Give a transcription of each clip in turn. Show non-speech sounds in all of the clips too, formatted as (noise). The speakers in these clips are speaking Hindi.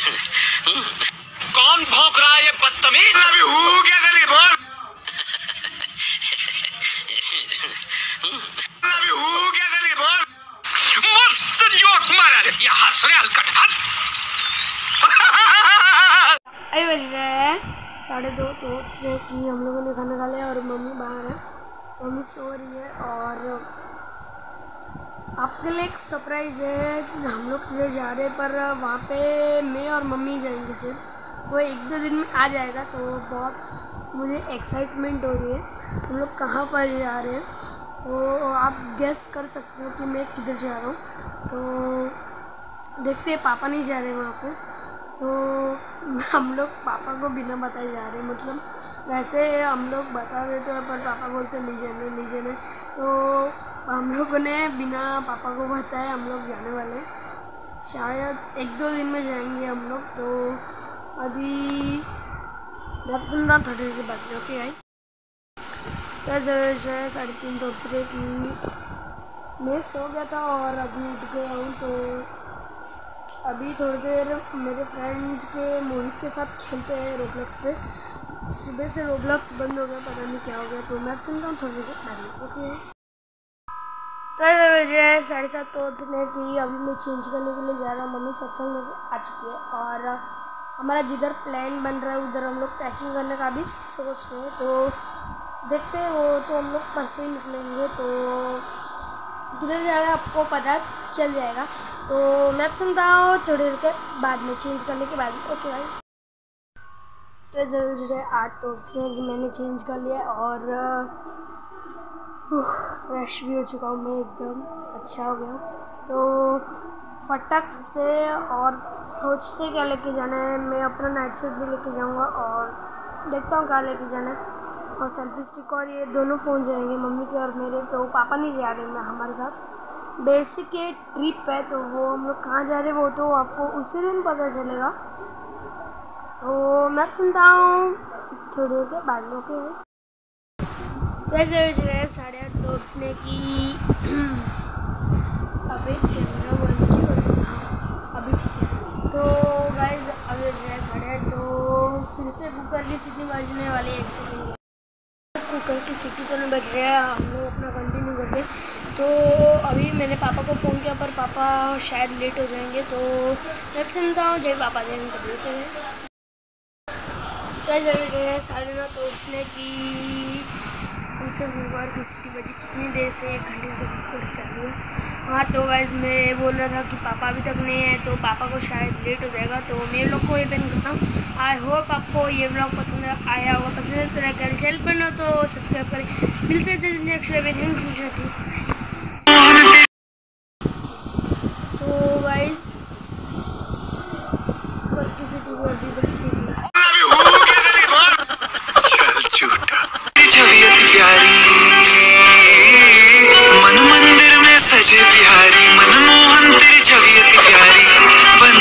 (laughs) कौन भौंक रहा है ये बदतमीज? अभी हु क्या करेंगे बोल अभी हु क्या करेंगे बोल मस्त जोक मारा रे ये हंस रे हलकट हंस। अभी बज रहे हैं। साढ़े दो तो इसलिए कि हम लोगों ने खाना खा लिया और मम्मी बाहर है। मम्मी सो रही है और आपके लिए एक सरप्राइज़ है। हम लोग किधर जा रहे हैं? पर वहाँ पे मैं और मम्मी जाएँगे सिर्फ़। वो एक दो दिन में आ जाएगा तो बहुत मुझे एक्साइटमेंट हो रही है। हम लोग कहाँ पर जा रहे हैं? तो आप गेस कर सकते हो कि मैं किधर जा रहा हूँ। तो देखते हैं, पापा नहीं जा रहे वहाँ पे। तो (laughs) हम लोग पापा को बिना बताए जा रहे हैं मतलब वैसे हम लोग बता देते हैं, पर पापा बोलते नहीं जाने नहीं जाने। तो हम लोगों ने बिना पापा को बताए हम लोग जाने वाले। शायद एक दो दिन में जाएँगे हम लोग तो अभी हूँ थोड़ी देर के बाद ओके गाइस तो साढ़े तीन तो रहे कि मैं सो गया था और अभी उठ गया हूँ तो अभी थोड़ी देर मेरे फ्रेंड के मोहित के साथ खेलते हैं रोब्लॉक्स पे। सुबह से रोब्लॉक्स बंद हो गया, पता नहीं क्या हो गया तो मैं सुनता हूँ थोड़ी देर ओके तो बजे है साढ़े सात तो उठने की अभी मैं चेंज करने के लिए जा रहा हूँ, मम्मी सत्संग में आ चुकी है और हमारा जिधर प्लान बन रहा है, उधर हम लोग पैकिंग करने का भी सोच रहे हैं तो देखते हैं वो तो हम लोग परसों ही निकलेंगे तो किधर जाएगा आपको पता चल जाएगा। तो मैं सुनता हूँ, थोड़ी देर के बाद में चेंज करने के बाद ओके गाइस तो ज़रूर है आठ तो मैंने चेंज कर लिया और फ्रेश भी हो चुका हूँ मैं एकदम। अच्छा हो गया। तो फटक से और सोचते क्या लेके जाना है, मैं अपना नाइट सूट भी लेके जाऊँगा और देखता हूँ क्या लेके जाना है। और सेल्फी स्टिक और ये दोनों फ़ोन जाएँगे मम्मी के और मेरे। तो पापा नहीं जा रहे मैं हमारे साथ। बेसिक ये ट्रिप है तो वो हम लोग कहाँ जा रहे हैं वो तो आपको उसी दिन पता चलेगा। तो मैं सुनता हूँ। थोड़ी देर के बाद वैसे हैं साढ़े आठ तो उसने की (clears throat) अभी कैमरा बंद? हाँ, अभी ठीक है। तो गाइज़ अभी रहे हैं साढ़े आठ तो फिर से कुकर की सीटी बजने वाली एक सेकेंड कुकर की सीटी तो नहीं बज रहा है हम लोग अपना कंटिन्यू करते तो अभी मैंने पापा को फ़ोन किया पर पापा शायद लेट हो जाएँगे तो मैं सुनता हूँ जय पापा जय कभी तो ज़रूर है साढ़े नौ तो उसने की से गुरुवार की सिटी बजी। कितनी देर से एक घंटे से कुकर चालू है। हाँ तो गाइज़ मैं बोल रहा था कि पापा अभी तक नहीं है तो पापा को शायद लेट हो जाएगा। तो मैं लोग को ये पेन करता हूँ। आई होप आपको ये ब्लॉग पसंद आया होगा। पसंद तो लाइक करें चैनल पर ना तो सब्सक्राइब करें। मिलते हैं नेक्स्ट थैंक यू तो गाइज़ कुकर की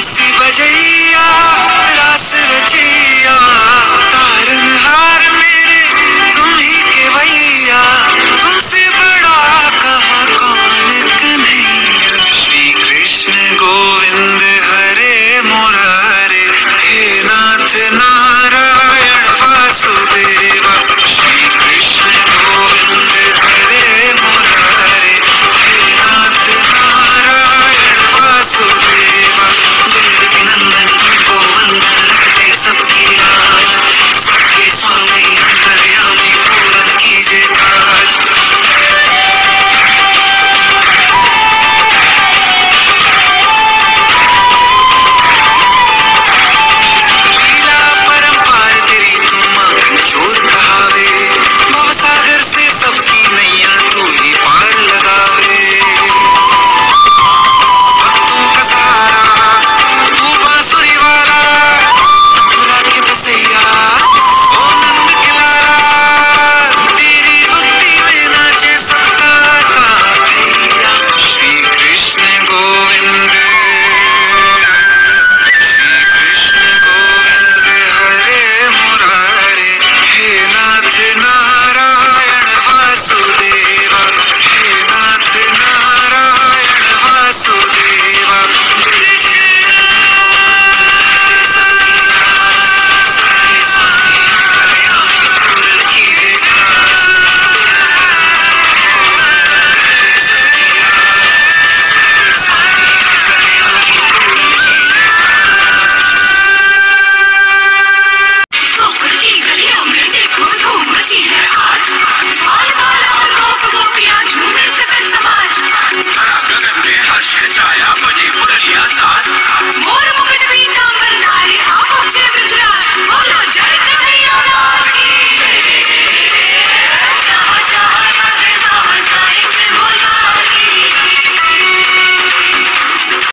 सी बजैया रस रची